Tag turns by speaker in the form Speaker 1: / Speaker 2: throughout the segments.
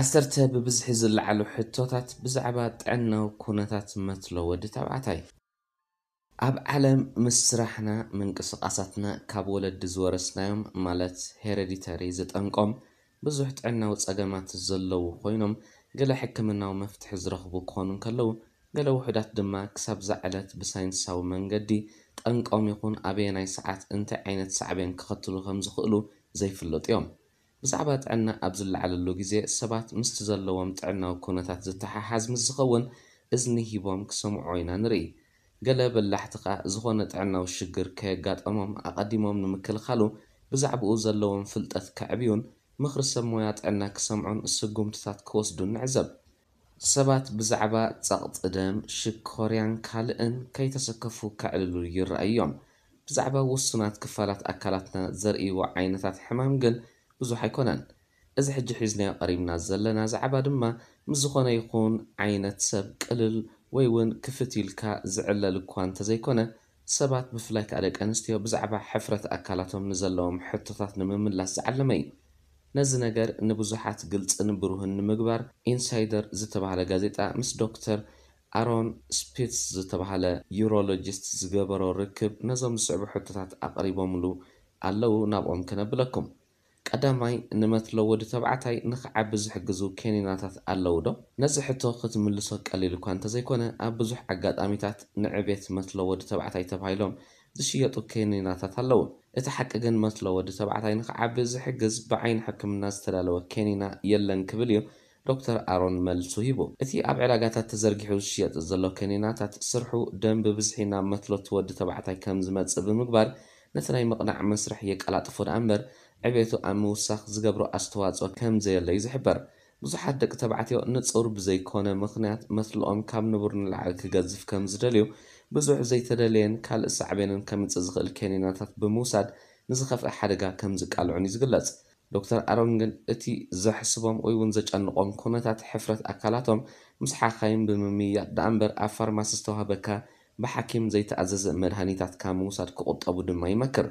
Speaker 1: ዓሰርተ ብብዝሒ ዝለዓሉ ሕቶታት ብዛዕባ ጥዕናዊ ኩነታት መትሎ ወዲ ተባዕታይ ኣብ ዓለም ምስ ስራሕና ምንቅስቓሳትና ካብ ወለዲ ዝወረስናዮም ማለት ሄረዲተሪ ዝጠንቆም ብዙሕ ጥዕናዊ ፀገማት ዘለዉ ኮይኖም ገለ ሕክምናዊ መፍትሒ ዝረኽቡ ክኾኑ እንከለዉ ገለ ውሕዳት ድማ ክሳብ ዝዓለት ብሳይንሳዊ መንገዲ ጠንቆም ይኹን ኣበየናይ ሰዓት እንታይ ዓይነት ሳዕቤን ክኸትሉ ከም ዝኽእሉ ዘይፍለጡ እዮም። ብዛዕባ ጥዕና ኣብ ዝለዓለሉ ግዜ ሰባት ምስቲ ዘለዎም ጥዕናዊ ኩነታት ዝተሓሓዝ ምስ ዝኸውን እዝኒ ሂቦም ክሰምዖ ኢና ንርኢ ገለ በላሕቲ ኸ ዝኾነ ጥዕናዊ ሽግር ከየጋጠሞም ኣቐዲሞም ንምክልኻሉ ብዛዕባኡ ዘለዎም ፍልጠት ከዕብዩን ምኽሪ ሰብ ሞያ ጥዕና ክሰምዑን ስጉምትታት ክወስዱን ንዕዘብ። ሰባት ብዛዕባ ጸቕጢ ደም ሽኮርያን ካልእን ከይተሰከፉ ከዕልሉ ይረኣዩ እዮም ብዛዕባ ውሱናት ክፋላት ኣካላትና ዘርእይዎ ዓይነታት ሕማም ግን ብዙሕ ኣይኮነን። እዚ ሕጂ ሒዝናዮ ቀሪብና ዘለና ዛዕባ ድማ ምስ ዝኾነ ይኹን ዓይነት ሰብ ቅልል ወይ እውን ክፍት ኢልካ ዝዕለል እኳ እንተዘይኮነ ሰባት ብፍላይ ከዓ ደቂ ኣንስትዮ ብዛዕባ ሕፍረት ኣካላቶም ንዘለዎም ሕቶታት ንምምላስ ዝዓለመ እዩ። ነዚ ነገር ንብዙሓት ግልፅን ብሩህን ንምግባር ኢንሳይደር ዝተባሃለ ጋዜጣ ምስ ዶክተር ኣሮን ስፒትስ ዝተባሃለ urologist ዝገበሮ ርክብ ነዞም ዝስዕቡ ሕቶታት ኣቕሪቦምሉ ኣለዉ ናብኦም ክነብለኩም ቀዳማይ ንመትሎ ወዲ ተባዕታይ ንክዓቢ ዝሕግዙ ኬኒናታት ኣለዉ ዶ? ነዚ ሕቶ ክትምልሶ ቀሊል እኳ እንተዘይኮነ ኣብ ብዙሕ ኣጋጣሚታት ንዕቤት መትሎ ወዲ ተባዕታይ ተባሂሎም ዝሽየጡ ኬኒናታት ኣለዉ። እቲ ሓቂ ግን መትሎ ወዲ ተባዕታይ ንክዓቢ ዝሕግዝ ብዓይኒ ሕክምና ዝተዳለወ ኬኒና የለን ክብል እዩ። ዶክተር ኣሮን መልሱ ሂቡ። እቲ ኣብ ዕዳጋታት ተዘርጊሑ ዝሽየጥ ዘሎ ኬኒናታት ስርሑ ደም ብብዝሒ ናብ መትሎት ወዲ ተባዕታይ ከም ዝመፅእ ብምግባር ነቲ ናይ ምቕናዕ መስርሕ የቀላጥፎ ዳ እምበር ዕቤቱ ኣብ ምውሳኽ ዝገብሮ ኣስተዋፅኦ ከም ዘየለ እዩ ዝሕበር። ብዙሓት ደቂ ተባዕትዮ ንፁር ብዘይኮነ ምክንያት መትልኦም ካብ ንቡር ንላዕሊ ክገዝፍ ከም ዝደልዩ ብዙሕ ዘይተደለየን ካልእ ሳዕቤንን ከምፅእ ዝኽእል ኬኒናታት ብምውሳድ ንዝኸፍአ ሓደጋ ከም ዝቃልዑን እዩ ዝግለጽ። ዶክተር ኣሮን ግን እቲ ዘሕስቦም ወይ እውን ዘጨንቆም ኩነታት ሕፍረት ኣካላቶም ምስ ሓኻይም ብምምያጥ ዳ እምበር ኣብ ፋርማሲ ዝተዋህበካ ብሓኪም ዘይተኣዘዘ መድሃኒታትካ ምውሳድ ክቁጠቡ ድማ ይመክር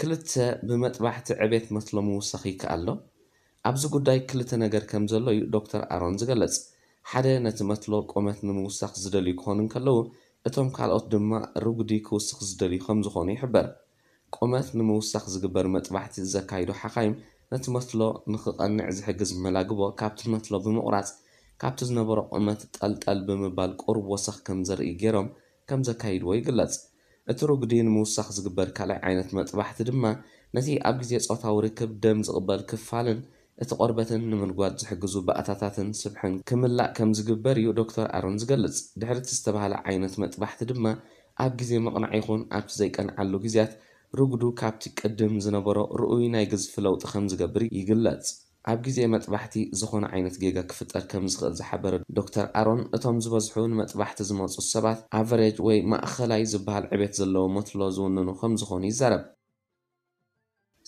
Speaker 1: ክልተ ብመጥባሕቲ ዕቤት መትሎ ምውሳኽ ይከኣሎ ኣብዚ ጉዳይ ክልተ ነገር ከም ዘሎ እዩ ዶክተር ኣሮን ዝገለጽ። ሓደ ነቲ መትሎ ቆመት ንምውሳኽ ዝደልዩ ክኾኑ እንከለዉ እቶም ካልኦት ድማ ርጉዲ ክውስኽ ዝደልዩ ከም ዝኾኑ ይሕበር ቆመት ንምውሳኽ ዝግበር መጥባሕቲ ዘካይዱ ሓኻይም ነቲ መትሎ ንክቐንዕ ዝሕግዝ መላግቦ ካብቲ መትሎ ብምቑራፅ ካብቲ ዝነበሮ ቁመት ጠልጠል ብምባል ቁርብ ወሰኽ ከም ዘርኢ ገይሮም ከም ዘካይድዎ ይግለጽ እቲ ርጉዲ ንምውሳኽ ዝግበር ካልኣይ ዓይነት መጥባሕቲ ድማ ነቲ ኣብ ግዜ ፆታዊ ርክብ ደም ዝቕበል ክፋልን እቲ ቆርበትን ንምልጓድ ዝሕግዙ ባእታታትን ስብሕን ክምላእ ከም ዝግበር እዩ ዶክተር ኣሮን ዝገልጽ። ድሕሪ እቲ ዝተባሃለ ዓይነት መጥባሕቲ ድማ ኣብ ግዜ መቕናዕ ይኹን ኣብቲ ዘይቀንዓሉ ግዜያት ርጉዱ ካብቲ ቅድም ዝነበሮ ርኡይ ናይ ግዝፊ ለውጢ ከም ዝገብር ይግለጽ ኣብ ግዜ መጥባሕቲ ዝኾነ ዓይነት ጌጋ ክፍጠር ከም ዝኽእል ዝሓበረ ዶክተር ኣሮን እቶም ዝበዝሑ ንመጥባሕቲ ዝመፁ ሰባት average ወይ ማእኸላይ ዝበሃል ዕቤት ዘለዎ መትሎ ዝውንኑ ከም ዝኾኑ ይዛረብ።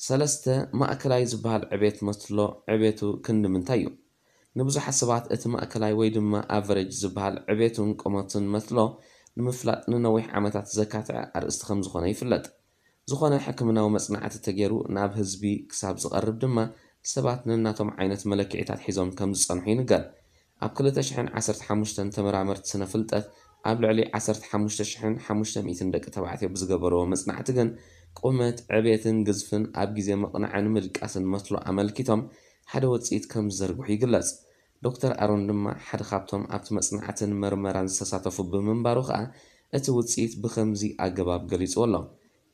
Speaker 1: ሰለስተ ማእከላይ ዝበሃል ዕቤት መትሎ ዕቤቱ ክንዲ ምንታይ እዩ? ንብዙሓት ሰባት እቲ ማእከላይ ወይ ድማ average ዝበሃል ዕቤቱን ቁመቱን መትሎ ንምፍላጥ ንነዊሕ ዓመታት ዘካትዐ ኣርእስቲ ከም ዝኾነ ይፍለጥ። ዝኾነ ሕክምናዊ መጽናዕቲ ተገይሩ ናብ ህዝቢ ክሳብ ዝቐርብ ድማ ሰባት ነናቶም ዓይነት መለክዒታት ሒዞም ከም ዝጸንሑ ይንገር ኣብ 2015 ተመራመርቲ ስነ ፍልጠት ኣብ ልዕሊ 15500 ደቂ ተባዕትዮ ብዝገበርዎ መጽናዕቲ ግን ቁመት ዕቤትን ግዝፍን ኣብ ግዜ መቕናዕን ምድቃስን መስሎ ኣመልኪቶም ሓደ ውፅኢት ከም ዝዘርግሑ ይግለጽ። ዶክተር ኣሮን ድማ ሓደ ካብቶም ኣብቲ መጽናዕትን መርመራን ዝተሳተፉ ብምንባሩ ከዓ እቲ ውፅኢት ብከምዚ ኣገባብ ገሊፅዎ ኣሎ።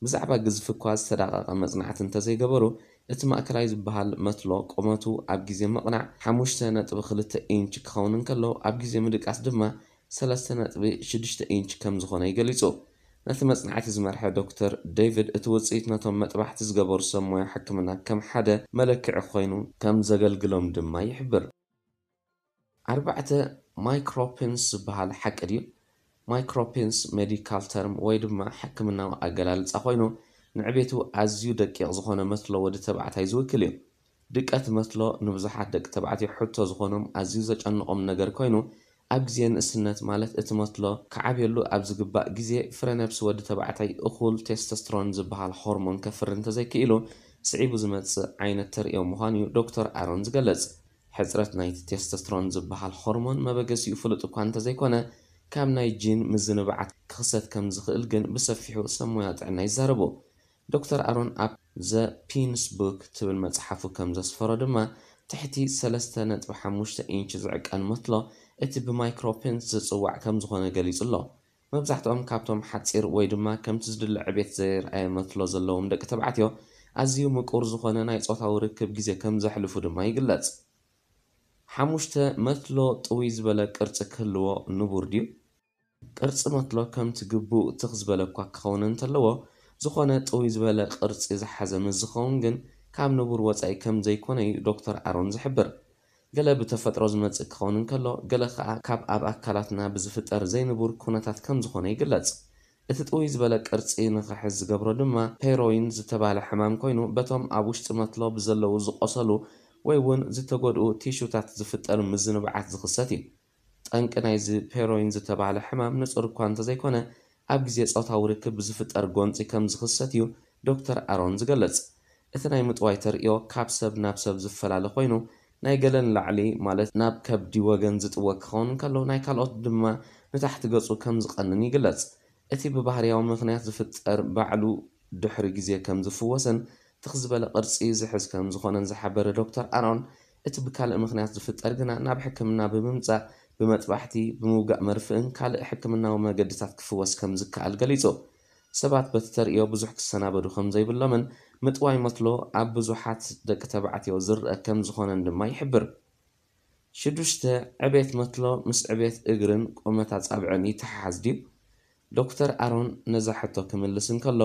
Speaker 1: ብዛዕባ ግዝፊ እኳ ዝተዳቐቐ መጽናዕቲ እንተዘይገበሩ እቲ ማእከላይ ዝበሃል መትሎ ቁመቱ ኣብ ግዜ ምቕናዕ 5.2 ኢንች ክኸውን እንከሎ ኣብ ግዜ ምድቃስ ድማ 3.6 ኢንች ከም ዝኾነ ይገሊጹ ነቲ መጽናዕቲ ዝመርሐ ዶክተር ዴቪድ እቲ ውፅኢት ነቶም መጥባሕቲ ዝገበሩ ሰብ ሞያ ሕክምና ከም ሓደ መለክዒ ኮይኑ ከም ዘገልግሎም ድማ ይሕብር። ኣርባዕተ micropenis ዝበሃል ሓቂ ድዩ? micropenis medical term ወይ ድማ ሕክምናዊ ኣገላልፃ ኮይኑ ንዕቤቱ ኣዝዩ ደቂቕ ዝኾነ መትሎ ወዲ ተባዕታይ ዝውክል እዩ። ድቀት መትሎ ንብዙሓት ደቂ ተባዕትዮ ሕቶ ዝኾኖም ኣዝዩ ዘጨንቖም ነገር ኮይኑ ኣብ ግዜ ንእስነት ማለት እቲ መትሎ ክዓብየሉ ኣብ ዝግባእ ግዜ ፍረነብሲ ወዲ ተባዕታይ እኹል ቴስቶስትሮን ዝበሃል ሆርሞን ከፍሪ እንተዘይክኢሉ ስዒቡ ዝመፅእ ዓይነት ተርእዮ ምዃኑ እዩ ዶክተር ኣሮን ዝገለጽ። ሕፅረት ናይቲ ቴስቶስትሮን ዝበሃል ሆርሞን መበገሲኡ ፍሉጥ እኳ እንተዘይኮነ ካብ ናይ ጂን ምዝንባዓት ክኽሰት ከም ዝኽእል ግን ብሰፊሑ ሰብ ጥዕና ይዛረቡ ዶክተር ኣሮን ኣብ The Penis Book ትብል መፅሓፉ ከም ዘስፈሮ ድማ ትሕቲ 3.5 ኢንች ዝዕቀን መትሎ እቲ ብ micropenis ዝፅዋዕ ከም ዝኾነ ገሊጹ ኣሎ። መብዛሕትኦም ካብቶም ሓፂር ወይ ድማ ከምቲ ዝድለ ዕቤት ዘይረኣየ መትሎ ዘለዎም ደቂ ተባዕትዮ ኣዝዩ ምቁር ዝኾነ ናይ ፆታዊ ርክብ ግዜ ከም ዘሕልፉ ድማ ይግለጽ። ሓሙሽተ መትሎ ጥውይ ዝበለ ቅርፂ ክህልዎ ንቡር ድዩ? ቅርፂ መትሎ ከምቲ ግቡእ ትኽ ዝበለ እኳ ክኸውን እንተለዎ ዝኾነ ጥውይ ዝበለ ቅርፂ ዝሓዘ ምስ ዝኸውን ግን ካብ ንቡር ወፃኢ ከም ዘይኮነ እዩ ዶክተር ኣሮን ዝሕብር። ገለ ብተፈጥሮ ዝመፅእ ክኸውን እንከሎ ገለ ከዓ ካብ ኣብ ኣካላትና ብዝፍጠር ዘይንቡር ኩነታት ከም ዝኾነ ይግለጽ። እቲ ጥውይ ዝበለ ቅርፂ ንኽሕዝ ዝገብሮ ድማ ፔሮይን ዝተባሃለ ሕማም ኮይኑ በቶም ኣብ ውሽጢ መትሎ ብዘለዉ ዝቆሰሉ ወይ እውን ዝተጎድኡ ቲሹታት ዝፍጠር ምዝንባዓት ዝኽሰት እዩ። ጠንቂ ናይዚ ፔሮይን ዝተባሃለ ሕማም ንፁር እኳ እንተዘይኮነ ኣብ ግዜ ፆታዊ ርክብ ብዝፍጠር ጎንፂ ከም ዝኽሰት እዩ ዶክተር ኣሮን ዝገለጽ። እቲ ናይ ምጥዋይ ተርእዮ ካብ ሰብ ናብ ሰብ ዝፈላለ ኮይኑ ናይ ገለ ንላዕሊ ማለት ናብ ከብዲ ወገን ዝጥወ ክኸውን እንከሎ ናይ ካልኦት ድማ ንታሕቲ ገፁ ከም ዝቐንን ይግለጽ። እቲ ብባህርያዊ ምክንያት ዝፍጠር ባዕሉ ድሕሪ ግዜ ከም ዝፍወሰን ትኽ ዝበለ ቅርፂ ዝሕዝ ከም ዝኾነን ዝሓበረ ዶክተር ኣሮን እቲ ብካልእ ምክንያት ዝፍጠር ግና ናብ ሕክምና ብምምፃእ ብመጥባሕቲ ብምውጋእ መርፍእን ካልእ ሕክምናዊ መገድታት ክፍወስ ከም ዝከኣል ገሊጹ። ሰባት በቲ ተርእዮ ብዙሕ ክሰናበዱ ከም ዘይብሎምን ምጥዋይ መትሎ ኣብ ብዙሓት ደቂ ተባዕትዮ ዝርአ ከም ዝኾነን ድማ ይሕብር። ሽዱሽተ ዕቤት መትሎ ምስ ዕቤት እግርን ቁመት ኣጻብዕን ይተሓሓዝ ድዩ ዶክተር ኣሮን ነዛ ሕቶ ክምልስ እንከሎ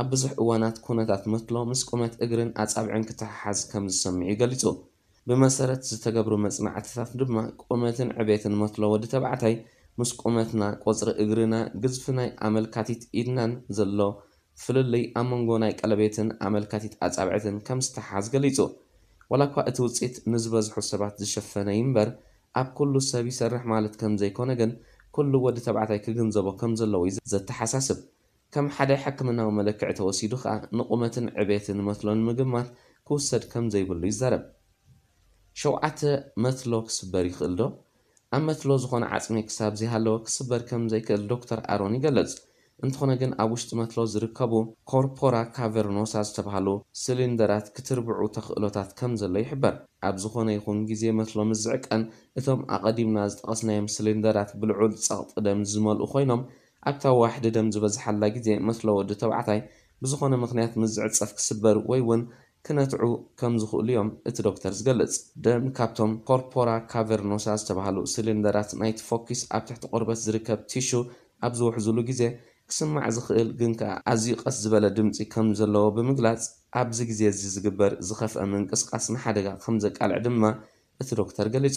Speaker 1: ኣብ ብዙሕ እዋናት ኩነታት መትሎ ምስ ቁመት እግርን ኣጻብዕን ክትሓሓዝ ከም ዝሰምዑ ገሊጹ ብመሰረት ዝተገብሩ መፅናዕትታት ድማ ቁመትን ዕቤትን መትሎ ወዲ ተባዕታይ ምስ ቁመትና ቆፅሪ እግርና ግዝፊ ናይ ኣመልካቲት ኢድናን ዘሎ ፍልልይ ኣብ መንጎ ናይ ቀለቤትን ኣመልካቲት ኣጻብዕትን ከም ዝተሓሓዝ ገሊጹ። ዋላ እኳ እቲ ውፅኢት ንዝበዝሑ ሰባት ዝሸፈነ እምበር ኣብ ኩሉ ሰብ ይሰርሕ ማለት ከም ዘይኮነ ግን ኩሉ ወዲ ተባዕታይ ክግንዘቦ ከም ዘለዎ እዩ ዘተሓሳስብ። ከም ሓደ ሕክምናዊ መለክዒ ተወሲዱ ከዓ ንቁመትን ዕቤትን መትሎን ምግማት ክውሰድ ከም ዘይብሉ ይዛረብ ሸውዓተ መትሎ ክስበር ይኽእል ዶ? ኣብ መትሎ ዝኾነ ዓፅሚ ክሳብ ዘይሃለወ ክስበር ከም ዘይክእል ዶክተር ኣሮን ይገለጽ እንተኾነ ግን ኣብ ውሽጢ መትሎ ዝርከቡ ኮርፖራ ካቨርኖሳ ዝተባሃሉ ሲሊንደራት ክትርብዑ ተኽእሎታት ከም ዘሎ ይሕበር። ኣብ ዝኾነ ይኹን ግዜ መትሎ ምስ ዝዕቀን እቶም ኣቐዲምና ዝጠቐስናዮም ሲሊንደራት ብልዑል ፀቕጢ ደም ዝመልኡ ኮይኖም ኣብታ ዋሕዲ ደም ዝበዝሓላ ግዜ መትሎ ወዲ ተባዕታይ ብዝኾነ ምክንያት ምስ ዝዕፀፍ ክስበር ወይ እውን ክነትዑ ከም ዝኽእሉ እዮም እቲ ዶክተር ዝገልጽ። ደም ካብቶም ኮርፖራ ካቨርኖሳ ዝተባሃሉ ሲሊንደራት ናይቲ ፎኪስ ኣብ ትሕቲ ቆርበት ዝርከብ ቲሹ ኣብ ዝውሕዝሉ ግዜ ክስማዕ ዝኽእል ግን ከዓ ኣዝዩ ቀስ ዝበለ ድምፂ ከም ዘለዎ ብምግላጽ ኣብዚ ግዜ እዚ ዝግበር ዝኸፍአ ምንቅስቓስ ንሓደጋ ከም ዘቃልዕ ድማ እቲ ዶክተር ገሊጹ።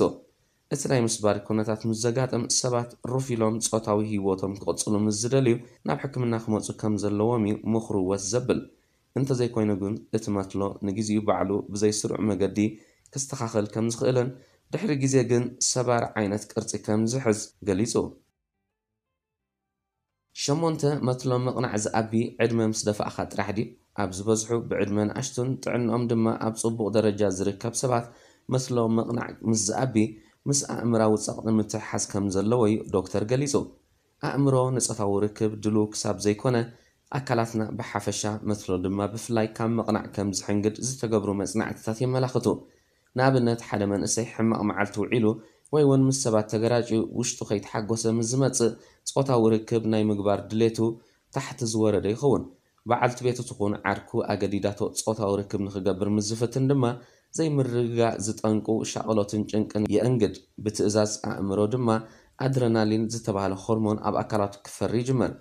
Speaker 1: እቲ ናይ ምስባር ኩነታት ምስ ዘጋጥም ሰባት ሩፍ ኢሎም ፆታዊ ሂወቶም ክቕፅሉ ምስ ዝደልዩ ናብ ሕክምና ክመፁ ከም ዘለዎም እዩ ምኽሩ ወስ ዘብል እንተዘይኮይኑ ግን እቲ መትሎ ንግዜኡ ባዕሉ ብዘይስሩዕ መገዲ ክስተኻኸል ከም ዝኽእልን ድሕሪ ግዜ ግን ሰባር ዓይነት ቅርፂ ከም ዝሕዝ ገሊጹ። ሸሞንተ መትሎ ምቕናዕ ዝኣቢ ዕድመ ምስ ደፋእኻ ጥራሕ ድዩ? ኣብ ዝበዝሑ ብዕድመ ንኣሽቱን ጥዕንኦም ድማ ኣብ ፅቡቕ ደረጃ ዝርከብ ሰባት መትሎ ምቕናዕ ምስ ዝኣቢ ምስ ኣእምራዊ ፀቕጢ ምትሕሓዝ ከም ዘለዎ እዩ ዶክተር ገሊጹ። ኣእምሮ ንፆታዊ ርክብ ድልው ክሳብ ዘይኮነ ኣካላትና ብሓፈሻ መትሎ ድማ ብፍላይ ካብ ምቕናዕ ከም ዝሕንግድ ዝተገብሩ መፅናዕትታት የመላኽቱ። ንኣብነት ሓደ መንእሰይ ሕማቕ መዓልቲ ውዒሉ ወይ እውን ምስ ሰባት ተገራጭዩ ውሽጡ ከይተሓጎሰ ምስ ዝመፅእ ፆታዊ ርክብ ናይ ምግባር ድሌቱ ታሕቲ ዝወረደ ይኸውን። በዓልቲ ቤቱ ትኹን ዓርኩ ኣገዲዳቶ ፆታዊ ርክብ ንክገብር ምስ ዝፍትን ድማ ዘይምርግጋእ ዝጠንቁ ሻቕሎትን ጭንቅን የእንግድ። ብትእዛዝ ኣእምሮ ድማ ኣድረናሊን ዝተባሃለ ሆርሞን ኣብ ኣካላቱ ክፈሪ ይጅመር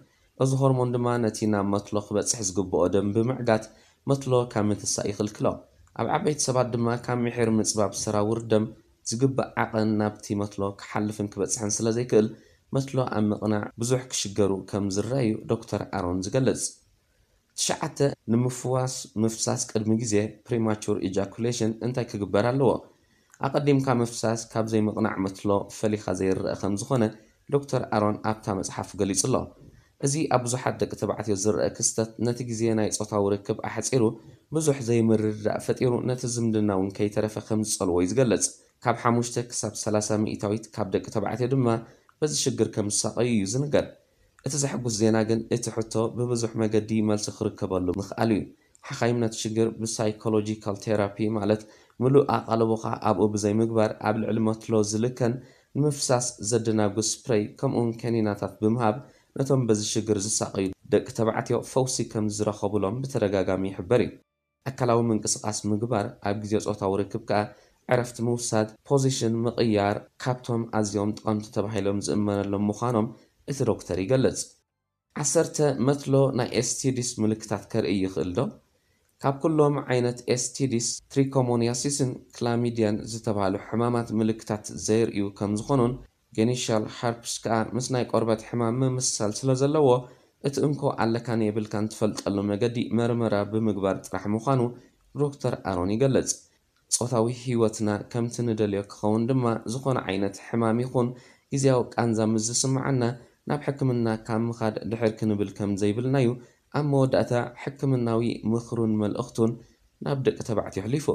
Speaker 1: እዚ ሆርሞን ድማ ነቲ ናብ መትሎ ክበፅሕ ዝግብኦ ደም ብምዕጋት መትሎ ካብ ምትሳእ ይኽልክሎ። ኣብ ዓበይቲ ሰባት ድማ ካብ ምሕር ምፅባብ ሰራውር ደም ዝግባእ ዓቐን ናብቲ መትሎ ክሓልፍን ክበፅሕን ስለ ዘይክእል መትሎ ኣብ ምቕናዕ ብዙሕ ክሽገሩ ከም ዝረአዩ ዶክተር ኣሮን ዝገልጽ። ትሽዓተ ንምፍዋስ ምፍሳስ ቅድሚ ግዜ premature ejaculation እንታይ ክግበር ኣለዎ? ኣቐዲምካ ምፍሳስ ካብ ዘይምቕናዕ ምትሎ ፈሊኻ ዘይርአ ከም ዝኾነ ዶክተር ኣሮን ኣብታ መፅሓፍ ገሊጹ ኣሎ እዚ ኣብ ብዙሓት ደቂ ተባዕትዮ ዝርአ ክስተት ነቲ ግዜ ናይ ፆታዊ ርክብ ኣሓፂሩ ብዙሕ ዘይምርዳእ ፈጢሩ ነቲ ዝምድና እውን ከይተረፈ ከም ዝፀልዎ እዩ ዝገለጽ ካብ ሓሙሽተ ክሳብ 30 ሚእታዊት ካብ ደቂ ተባዕትዮ ድማ በዚ ሽግር ከም ዝሳቀዩ እዩ ዝንገር። እቲ ዘሐጉስ ዜና ግን እቲ ሕቶ ብብዙሕ መገዲ መልሲ ክርከበሉ ምኽኣል እዩ። ሓኻይም ነቲ ሽግር ብ psychological therapy ማለት ምሉእ ኣቓልቦኻ ኣብኡ ብዘይምግባር ኣብ ልዕሊ መትሎ ዝልከን ንምፍሳስ ዘደናግስ spray ከምኡውን ከኒናታት ብምሃብ ነቶም በዚ ሽግር ዝሳቀዩ ደቂ ተባዕትዮ ፈውሲ ከም ዝረኸብሎም ብተደጋጋሚ ይሕበር እዩ። ኣካላዊ ምንቅስቓስ ምግባር ኣብ ግዜ ፆታዊ ርክብ ከዓ ዕረፍቲ ምውሳድ position ምቕያር ካብቶም ኣዝዮም ጠቐምቲ ተባሂሎም ዝእመነሎም ምዃኖም እቲ ዶክተር ይገልጽ። ዓሰርተ መትሎ ናይ STDs ምልክታት ከርኢ ይኽእል ዶ? ካብ ኩሎም ዓይነት STDs ትሪኮሞኒያሲስን ክላሚድያን ዝተባሃሉ ሕማማት ምልክታት ዘየርእዩ ከም ዝኾኑን genital herpes ከዓ ምስ ናይ ቆርበት ሕማም ምምሳል ስለ ዘለዎ እቲ እንኮ ኣለካን የብልካን ትፈልጠሉ መገዲ መርመራ ብምግባር ጥራሕ ምዃኑ ዶክተር ኣሮን ይገለጽ ፆታዊ ህይወትና ከምቲ ንደልዮ ክኸውን ድማ ዝኾነ ዓይነት ሕማም ይኹን ግዜያዊ ቃንዛ ምስ ዝስምዓና ናብ ሕክምና ካብ ምኻድ ድሕር ክንብል ከም ዘይብልናዩ ኣብ መወዳእታ ሕክምናዊ ምኽሩን መልእኽቱን ናብ ደቂ ተባዕትዮ ኣሕሊፉ